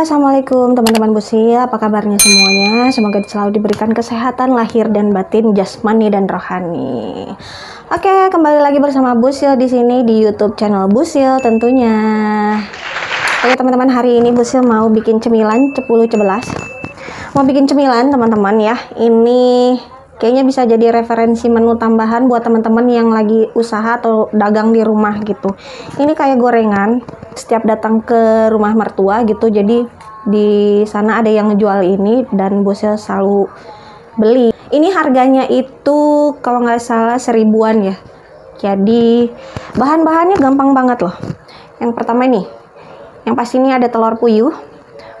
Assalamualaikum teman-teman busil. Apa kabarnya semuanya? Semoga selalu diberikan kesehatan lahir dan batin jasmani dan rohani Oke kembali lagi bersama Busil di sini di YouTube channel Busil tentunya. Oke teman-teman hari ini Busil mau bikin cemilan cepulu cebelas. Mau bikin cemilan teman-teman ya. Ini kayaknya bisa jadi referensi menu tambahan buat teman-teman yang lagi usaha atau dagang di rumah gitu. Ini kayak gorengan setiap datang ke rumah mertua gitu. Jadi di sana ada yang ngejual ini dan bosnya selalu beli ini harganya itu kalau nggak salah seribuan ya jadi bahan-bahannya gampang banget loh yang pertama ini yang pasti ini ada telur puyuh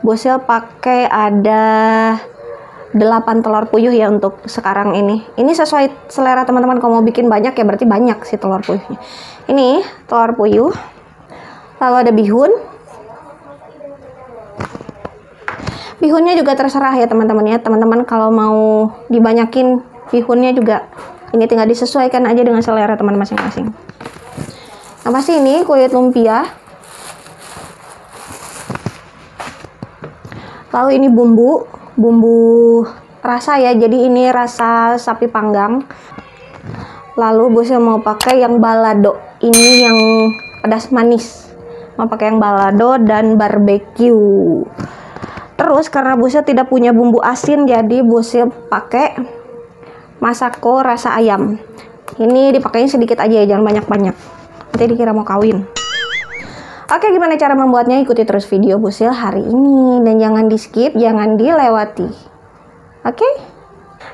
bosnya pakai ada 8 telur puyuh ya untuk sekarang ini. Ini sesuai selera teman-teman kalau mau bikin banyak ya berarti banyak sih telur puyuhnya. Ini telur puyuh. Lalu ada bihun. Bihunnya juga terserah ya teman-teman ya. Teman-teman kalau mau dibanyakin bihunnya juga ini tinggal disesuaikan aja dengan selera teman masing-masing. Nah pasti ini kulit lumpia. Lalu ini bumbu bumbu rasa ya jadi ini rasa sapi panggang lalu bosnya mau pakai yang balado ini yang pedas manis mau pakai yang balado dan barbecue terus karena bosnya tidak punya bumbu asin jadi bosnya pakai masako rasa ayam ini dipakainya sedikit aja ya jangan banyak-banyak nanti dikira mau kawin Oke, gimana cara membuatnya? Ikuti terus video Busil hari ini dan jangan di skip, jangan dilewati. Oke?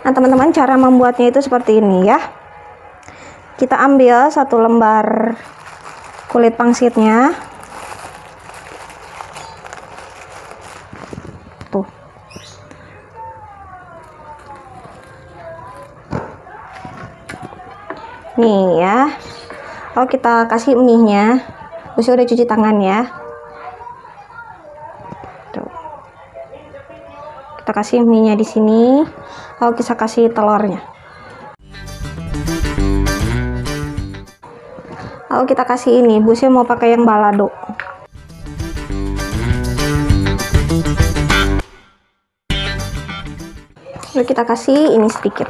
Nah, teman-teman, cara membuatnya itu seperti ini ya. Kita ambil satu lembar kulit pangsitnya. Nih ya. Oh, kita kasih mie-nya. Usia udah cuci tangan ya. Tuh. Kita kasih mie-nya di sini. Lalu kita kasih telurnya. Lalu kita kasih ini. Busnya mau pakai yang balado. Lalu kita kasih ini sedikit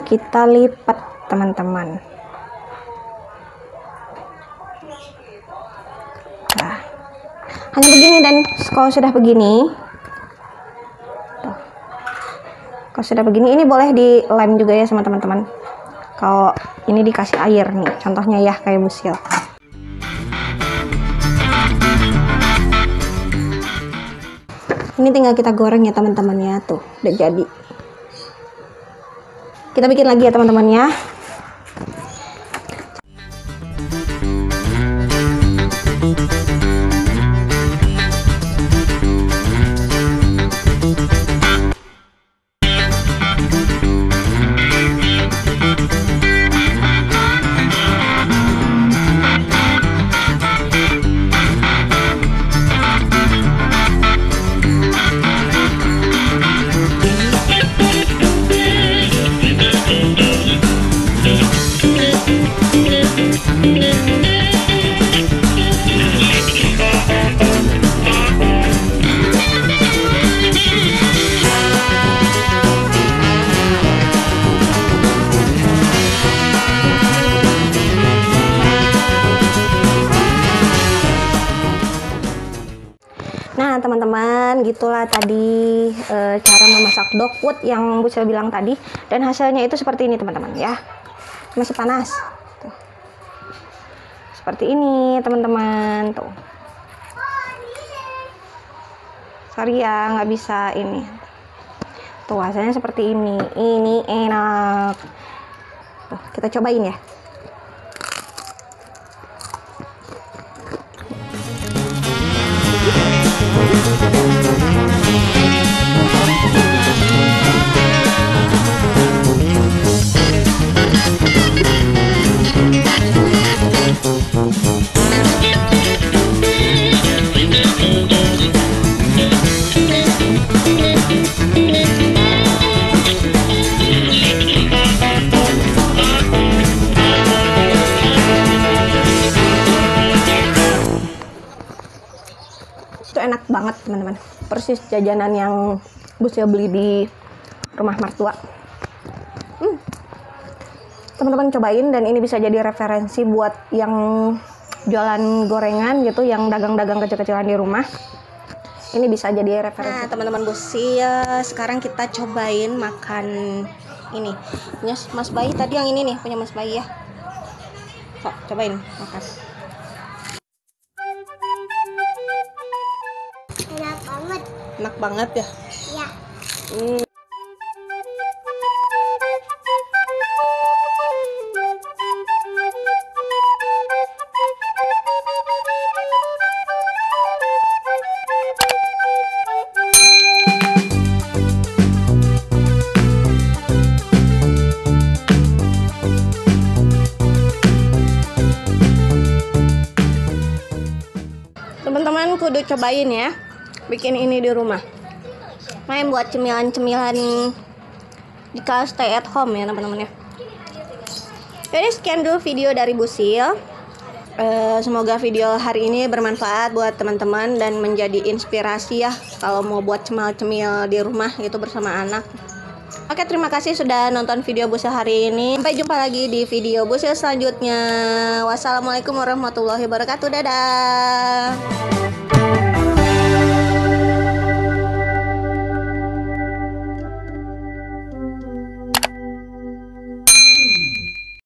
kita lipat teman-teman. Nah, hanya begini dan kalau sudah begini tuh. kalau sudah begini ini boleh dilem juga ya sama teman-teman. Kalau ini dikasih air nih contohnya ya kayak busil ini tinggal kita goreng ya teman-teman ya. Tuh udah jadi kita bikin lagi ya teman-teman ya Nah, teman-teman, gitulah tadi e, cara memasak dog food yang Bu saya bilang tadi dan hasilnya itu seperti ini, teman-teman ya. Masih panas. Tuh. Seperti ini, teman-teman, tuh. Sorry ya, nggak bisa ini. Tuh, hasilnya seperti ini. Ini enak. Tuh, kita cobain ya. Persis jajanan yang Busil beli di rumah mertua. Hmm. teman-teman cobain dan ini bisa jadi referensi buat yang jualan gorengan gitu yang dagang-dagang kecil-kecilan di rumah. Ini bisa jadi referensi. Nah teman-teman Busil sekarang kita cobain makan ini. Punya Mas Bayi tadi yang ini nih punya Mas Bayi ya. Sok cobain makan enak banget ya Ya. hmm. teman-teman kudu cobain ya bikin ini di rumah. Main buat cemilan-cemilan jika stay at home ya teman-teman ya. Jadi sekian dulu video dari Busil Eh, semoga video hari ini bermanfaat buat teman-teman dan menjadi inspirasi ya kalau mau buat cemil-cemil di rumah itu bersama anak. Oke terima kasih sudah nonton video Busil hari ini. Sampai jumpa lagi di video Busil selanjutnya. Wassalamualaikum warahmatullahi wabarakatuh. Dadah